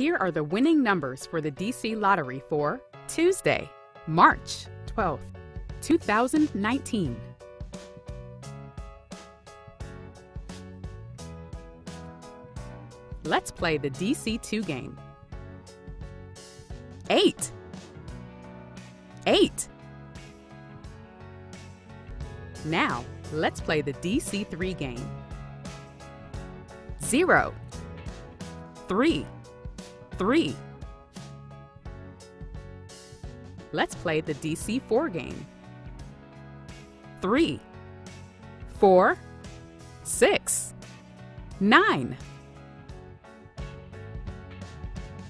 Here are the winning numbers for the DC Lottery for Tuesday, March 12th, 2019. Let's play the DC2 game. 8 8 Now, let's play the DC3 game. 0 3 3 Let's play the DC4 game. 3 4 6 9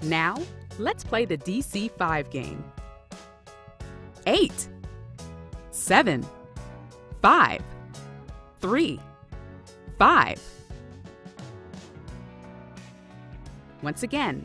Now, let's play the DC5 game. 8 7 5 3 5 Once again,